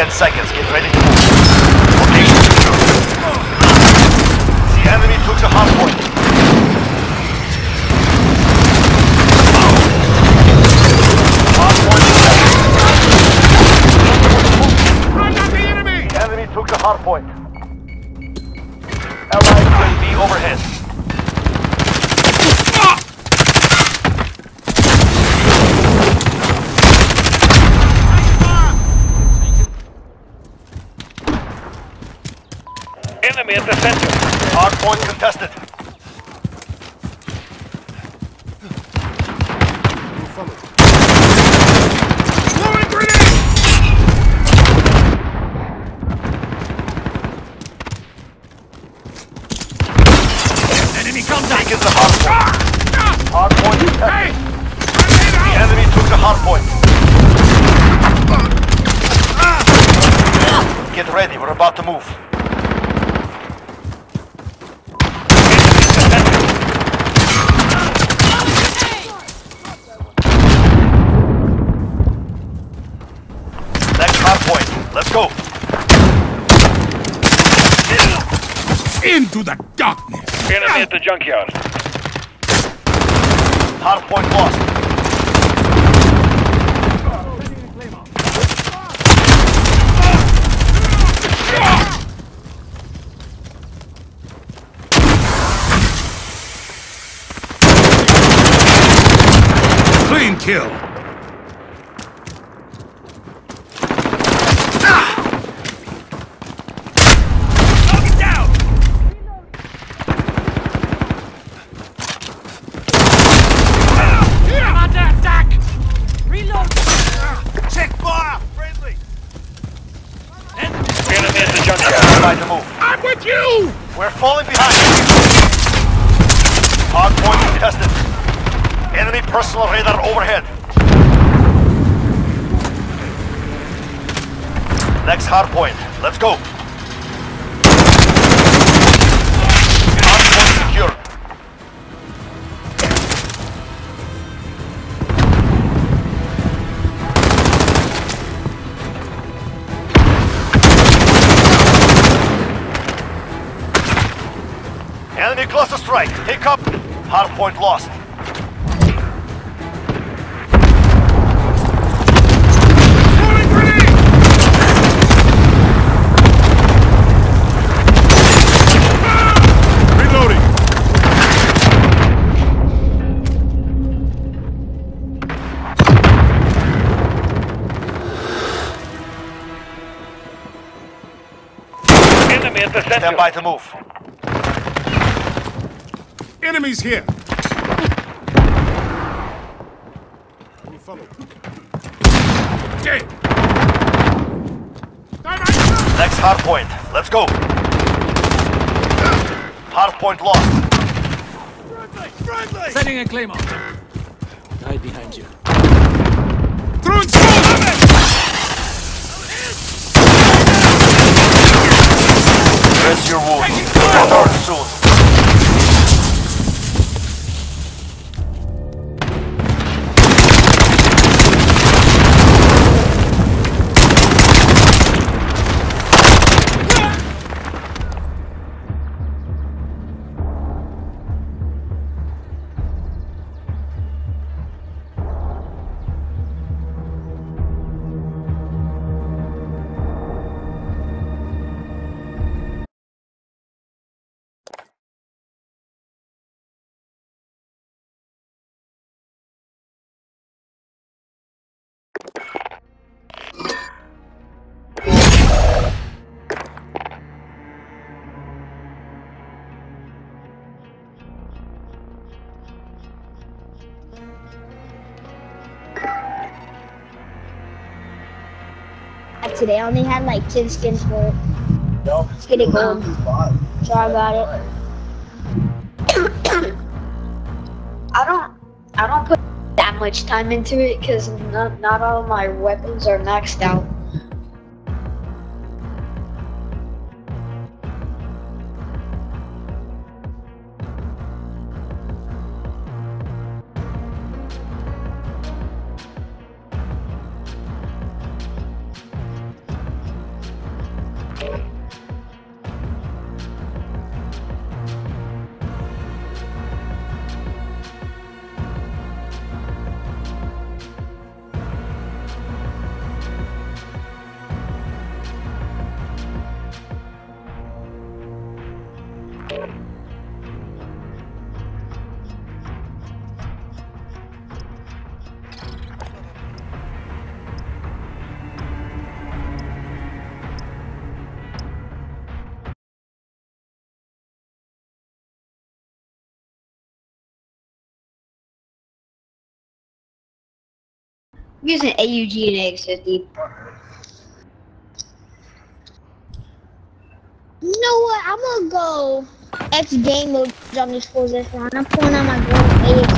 10 seconds. Get ready to move. Location secure. The enemy took the hard point. Point detected. Run at overhead. Enemy at the center. Hard point contested. Enemy comes up! Taking the hard point. Hard point detected. Hey! The enemy took the hard point. Get ready, we're about to move. Next hard point. Let's go. Into the darkness! Enemy at the junkyard. Hard point lost. Clean kill! Knock it down! I'm under attack! Reload! Check fire! Friendly! Enemy at the junkyard. Try to move. I'm with We're falling behind. Hard point contested. Enemy personal radar overhead. Next hard point. Let's go. Up. Hard point lost. Reloading! Enemy at the center. Stand by to move. Enemies here! We follow. Okay. Next hard point. Let's go. Hard point lost. Friendly. Setting a claymore. Right behind you. Throwing smoke! Rest your wounds. Return soon. Today I only had like 10 skins for it. Let's get it gold. So got it. I don't I don't put that much time into it because not, not all my weapons are maxed out. I'm using AUG and X50. You know what? I'm gonna go X game mode on this position. I'm pulling out my gun AX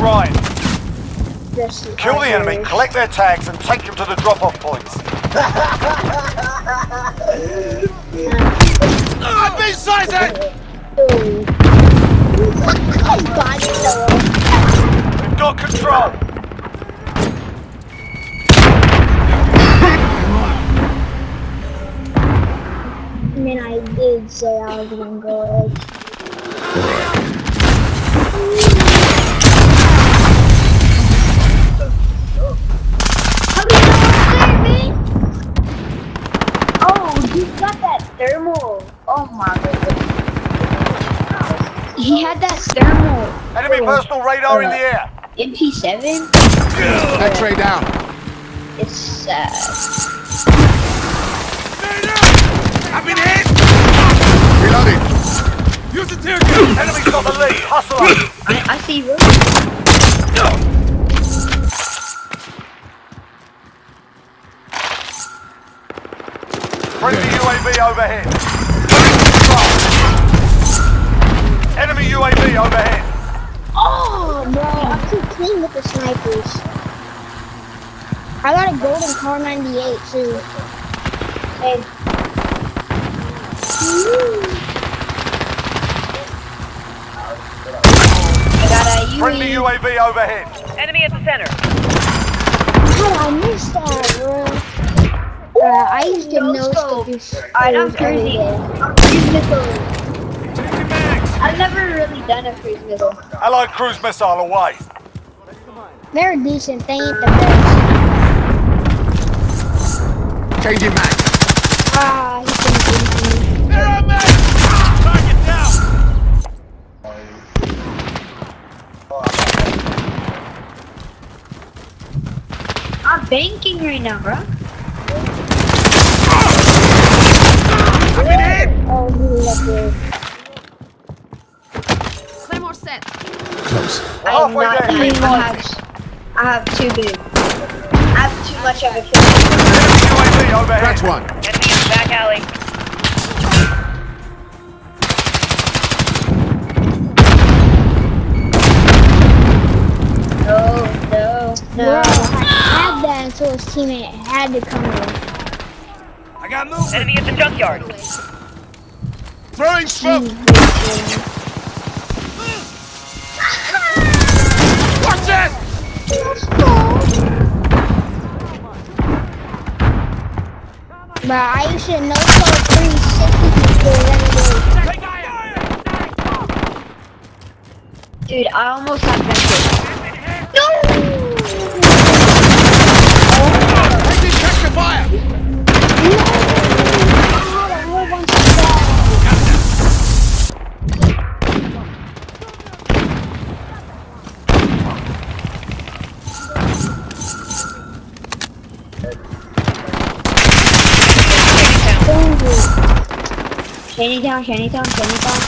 Right. Just Kill the enemy, collect their tags, and take them to the drop-off points. I've been sizing! Got control. I mean, I did say I was gonna go X. How do you know I'm there, man? Oh, he got that thermal. Oh my goodness. He had that thermal. Enemy personal radar in the air. MP7? X-ray down. It's uh I've been hit! Reloading. Use the tear gas! Enemy's got the lead. Hustle up. I, I see you. Friendly UAV overhead. Enemy UAV overhead. Oh, bro, I'm too clean with the snipers. I got a golden Kar98 too. Hey. I got a Friendly UAV. UAV overhead. Enemy at the center. How I missed that, bro? Uh, I used to No know scope. these Alright, I'm every cruising. day. I'm cruise missile. Changing mags! I've never really done a cruise missile. Allied cruise missile away. They're decent. They ain't the best. Changing mag. Ah, he can beat me. There are mags! Target down! I'm banking right now, bro. I've been hit! Oh, he left it. Claymore set. Close. We're I'm halfway not there. Dying. Keep I have, too big. I have too much of a kill. Enemy UAV overhead. That's one. Enemy in the back alley. No, no, Bro, no. I had that until his teammate had to come in. I got movement! Enemy at the junkyard. Throwing smoke! But I used to know code 360 before every day. Dude, I almost had that Engine check the fire. I had a whole bunch of that. Shanty Town, Shanty Town, Shanty Town.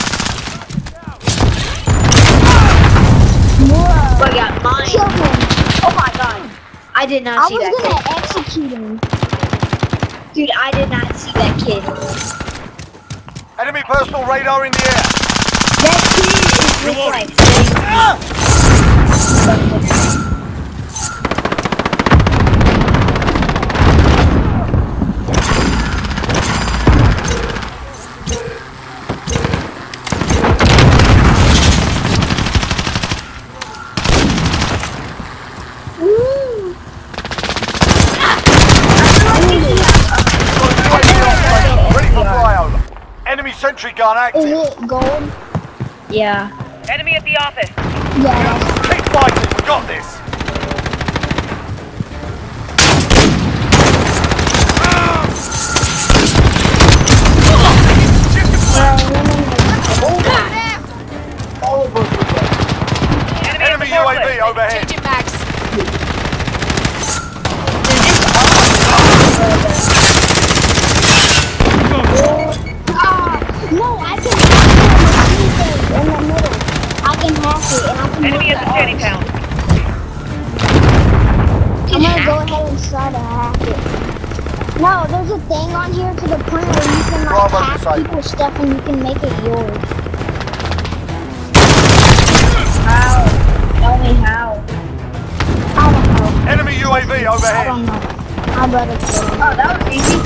Whoa. But yeah, mine. Kill him. Oh my god. I did not I see was gonna execute him. Dude, I did not see that kid. Enemy personal radar in the air. That kid is just like. Ah! Sentry gun Is it gold? Yeah. Enemy at the office. Yeah, that's Keep fighting. We got this. There's a thing on here to the point where you can like Bravo hack disabled. people's stuff and you can make it yours. How? Tell me how. I don't know. Enemy UAV I overhead. don't know. I better kill him. Oh, that was easy.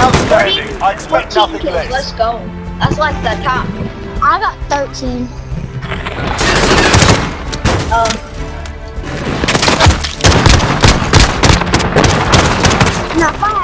Outstanding. I expect 14 nothing kills. less. Let's go. That's like the top. I got 13. Um, Now,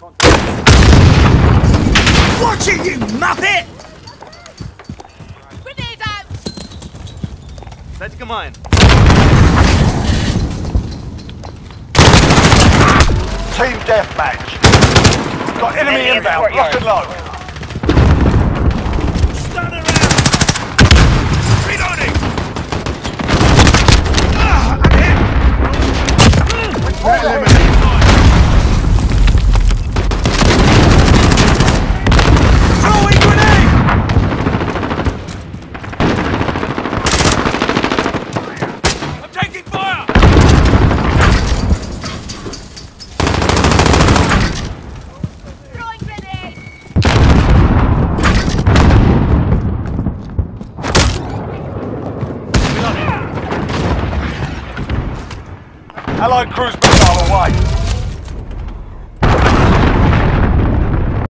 22. Watch it, you muppet! Grenade out. Let's come on. Team deathmatch. Got enemy Enemy in the inbound. Lock courtyard. and load.